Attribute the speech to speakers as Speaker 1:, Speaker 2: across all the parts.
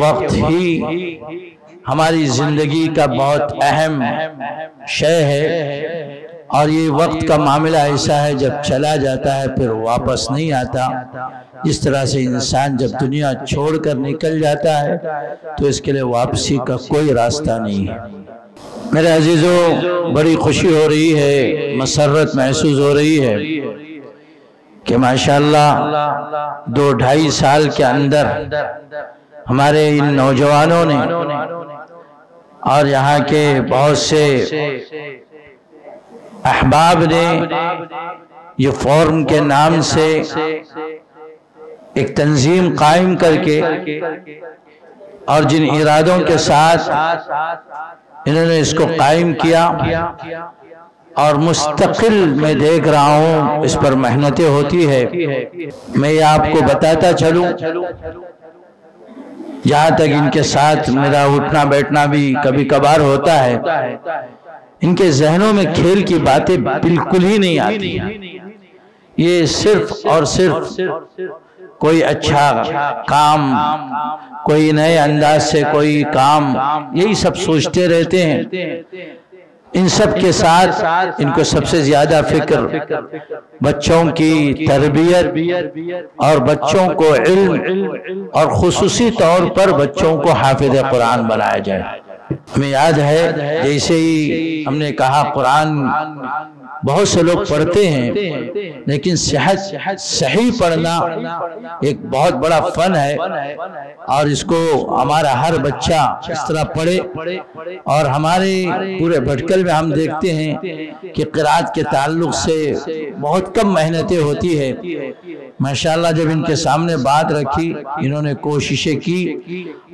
Speaker 1: वक्त ही हमारी ज़िंदगी का बहुत अहम शय है और ये वक्त का मामला ऐसा है, जब चला जाता है, फिर वापस नहीं आता। जिस तरह से इंसान जब दुनिया छोड़कर निकल जाता है तो इसके लिए वापसी का कोई रास्ता नहीं है। मेरे अजीज़ों, बड़ी खुशी हो रही है मसरत महसूस हो रही है कि माशाल्लाह दो ढाई साल के अंदर हमारे इन नौजवानों ने और यहाँ के बहुत से अहबाब ने ये फॉर्म के नाम से एक तंजीम कायम करके और जिन इरादों के साथ इन्होंने इसको कायम किया और मुस्तकिल मैं देख रहा हूँ इस पर मेहनतें होती है। मैं ये आपको बताता चलूँ। जहाँ तक इनके साथ मेरा उठना बैठना भी कभी कभार होता है। इनके जहनों में खेल की बातें बिल्कुल ही नहीं आती ये सिर्फ़ और सिर्फ़ कोई अच्छा काम कोई नए अंदाज से कोई काम यही सब सोचते रहते हैं। इन सब के साथ इनको सबसे ज़्यादा फ़िक्र बच्चों की तरबियत और बच्चों को इल्म और खसूसी तौर पर बच्चों को हाफिज कुरान बनाया जाए। हमें याद है जैसे ही हमने कहा कुरान बहुत से लोग पढ़ते हैं लेकिन सेहत सही पढ़ना एक बहुत बड़ा फन है और इसको हमारा हर बच्चा इस तरह पढ़े और हमारे पूरे भटकल में हम देखते हैं कि किरात के ताल्लुक से बहुत कम मेहनतें होती है। माशाल्लाह जब इनके सामने बात रखी इन्होंने कोशिशें की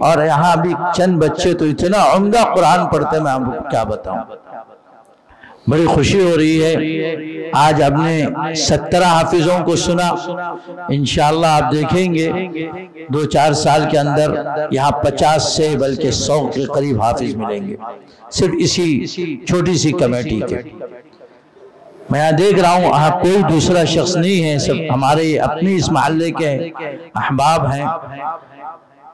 Speaker 1: और यहाँ भी चंद बच्चे तो इतना उमदा कुरान पढ़ते मैं आपको क्या बताऊँ। बड़ी खुशी हो रही है। आज आपने सत्रह हाफिजों को सुना। इनशाला आप देखेंगे, दो चार साल के अंदर यहाँ पचास से बल्कि सौ के करीब हाफिज मिलेंगे। सिर्फ़ इसी छोटी सी कमेटी के। मैं यहाँ देख रहा हूँ, यहाँ कोई दूसरा शख्स नहीं है, सब हमारे अपने इस मोहल्ले के अहबाब हैं।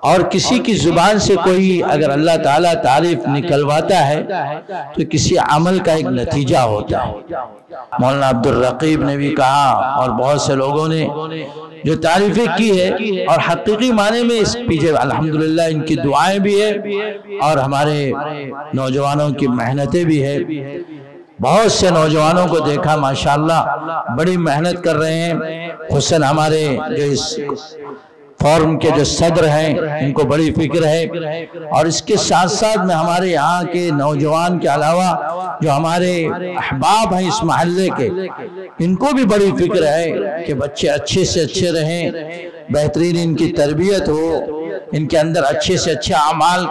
Speaker 1: और किसी की ज़ुबान से कोई अगर अल्लाह ताला तारीफ़ निकलवाता है तो किसी अमल का एक नतीजा होता है। मौलाना अब्दुल रकीब ने भी कहा, और बहुत से लोगों ने जो तारीफें की है, और हकीकी माने में इस पीछे अल्हम्दुलिल्लाह इनकी दुआएँ भी है, और हमारे नौजवानों की मेहनतें भी है। बहुत से नौजवानों को देखा, माशाल्लाह, बड़ी मेहनत कर रहे हैं। हुसन हमारे जो इस फॉर्म के जो सदर हैं इनको बड़ी फ़िक्र है। और इसके साथ साथ में हमारे यहाँ के नौजवान के अलावा जो हमारे अहबाब हैं इस महल्ले के इनको भी बड़ी फ़िक्र है कि बच्चे अच्छे से अच्छे रहें बेहतरीन इनकी तरबियत हो इनके अंदर अच्छे से अच्छे अमाल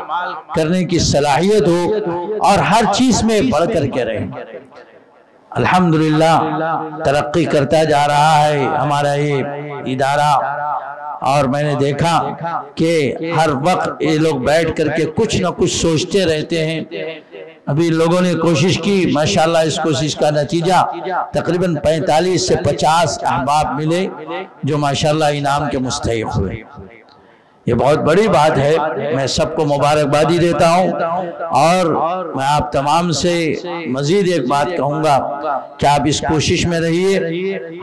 Speaker 1: करने की सलाहियत हो और हर चीज़ में बढ़ कर के रहें। अल्हम्दुलिल्लाह तरक्की करता जा रहा है हमारा ये इदारा। और मैंने देखा कि हर वक्त ये लोग बैठ करके कुछ ना कुछ सोचते रहते हैं। अभी लोगों ने कोशिश की माशाल्लाह इस कोशिश का नतीजा तकरीबन 45 से 50 अहबाब मिले जो माशाल्लाह इनाम के मुस्तक हुए। ये बहुत बड़ी बात है। मैं सबको मुबारकबादी देता हूँ और मैं आप तमाम से मजीद एक बात कहूँगा कि आप इस कोशिश में रहिए।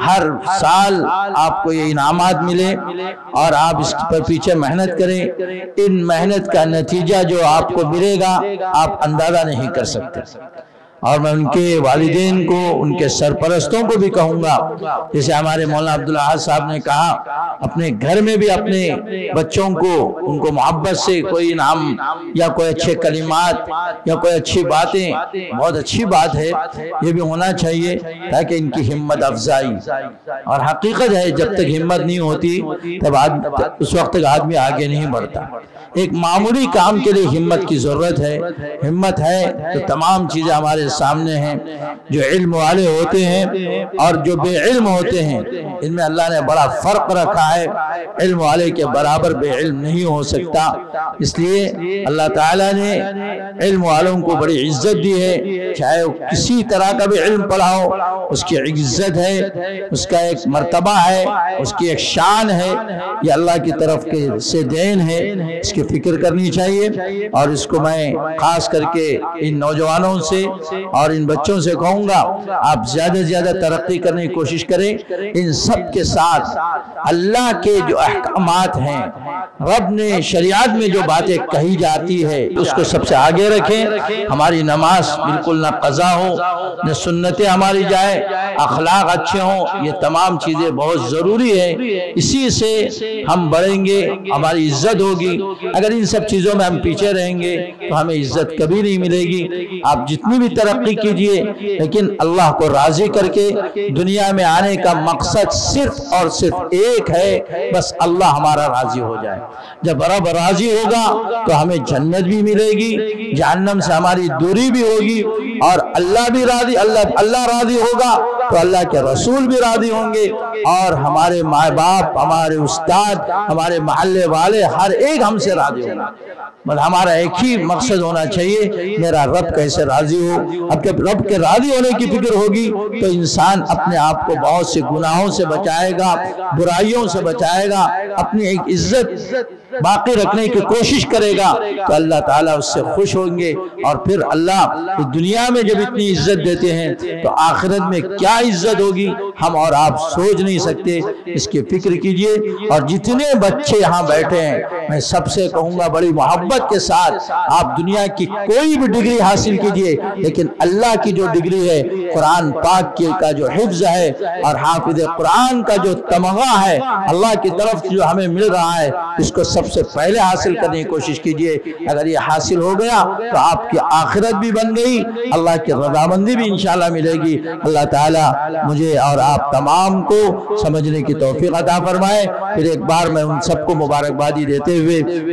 Speaker 1: हर साल आपको ये इनामात मिले और आप इस पर पीछे मेहनत करें। इन मेहनत का नतीजा जो आपको मिलेगा आप अंदाज़ा नहीं कर सकते। और मैं उनके वालदेन को उनके सरपरस्तों को भी कहूँगा। जैसे हमारे मौलाना अब्दुल्ला साहब ने कहा अपने घर में भी अपने बच्चों को उनको मोहब्बत से कोई नाम या कोई अच्छे कलिमात या कोई अच्छी बातें बहुत अच्छी बात है। ये भी होना चाहिए ताकि इनकी हिम्मत अफजाई और हकीकत है जब तक हिम्मत नहीं होती तब उस वक्त तक आदमी आगे नहीं बढ़ता। एक मामूली काम के लिए हिम्मत की ज़रूरत है। हिम्मत है। तो तमाम चीज़ें हमारे हमारे सामने हैं, जो इल्म वाले होते हैं और जो बेइल्म होते हैं, इनमें अल्लाह ने बड़ा फ़र्क रखा है। इल्म वाले के बराबर बेइल्म नहीं हो सकता। इसलिए अल्लाह ताला ने इल्म वालों को बड़ी इज़्ज़त दी है। चाहे किसी तरह का भी इल्म पढ़ाओ, उसकी इज़्ज़त है, उसका एक मर्तबा है, उसकी एक शान है। ये अल्लाह की तरफ़ के से देन है। इसकी फ़िक्र करनी चाहिए। और इसको मैं खास करके इन नौजवानों से और इन बच्चों से कहूँगा, आप ज़्यादा से ज़्यादा तरक्की करने की कोशिश करें। इन सब के साथ अल्लाह के जो अहकाम हैं, रब ने शरियात में जो बातें कही जाती है, उसको सबसे आगे रखें। हमारी नमाज़ बिल्कुल ना कज़ा हो, न सुन्नतें हमारी जाए, अखलाक अच्छे हों, ये तमाम चीज़ें बहुत ज़रूरी है। इसी से हम बढ़ेंगे, हमारी इज़्ज़त होगी। अगर इन सब चीज़ों में हम पीछे रहेंगे तो हमें इज़्ज़त कभी नहीं मिलेगी। आप जितनी भी तरक्की कीजिए, लेकिन अल्लाह को राज़ी करके दुनिया में आने का मकसद सिर्फ़ और सिर्फ़ एक है, बस अल्लाह हमारा राज़ी हो जाए। जब रब राज़ी होगा तो हमें जन्नत भी मिलेगी, जहन्नम से हमारी दूरी भी होगी, और अल्लाह भी राज़ी, अल्लाह अल्लाह राज़ी होगा तो अल्लाह के रसूल भी राज़ी होंगे, और हमारे माए बाप हमारे उस्ताद, हमारे मोहल्ले वाले, हर एक हमसे राज़ी होंगे। मतलब हमारा एक ही मकसद होना चाहिए मेरा रब कैसे राज़ी हो? अब जब रब के राज़ी होने की फ़िक्र होगी तो इंसान अपने आप को बहुत से गुनाहों से बचाएगा बुराइयों से बचाएगा अपनी एक इज़्ज़त बाकी रखने की कोशिश करेगा तो अल्लाह ताला उससे खुश होंगे और फिर अल्लाह इस दुनिया में जब इतनी इज़्ज़त देते हैं तो आखिरत में क्या इज़्ज़त होगी? हम और आप सोच नहीं सकते इसकी फ़िक्र कीजिए। और जितने बच्चे यहाँ बैठे हैं मैं सबसे कहूँगा बड़ी मोहब्बत के साथ आप दुनिया की कोई भी डिग्री हासिल कीजिए, लेकिन अल्लाह की जो डिग्री है, कुरान पाक के का जो हिफ्ज है और हाफिज कुरान का जो तमगा है, अल्लाह की तरफ़ जो हमें मिल रहा है, इसको सबसे पहले हासिल करने की कोशिश कीजिए। अगर ये हासिल हो गया तो आपकी आखिरत भी बन गई, अल्लाह की रजामंदी भी इंशाल्लाह मिलेगी। अल्लाह ताला मुझे और आप तमाम को समझने की तोफ़ी अता फरमाए। फिर एक बार मैं उन सबको मुबारकबादी देते हुए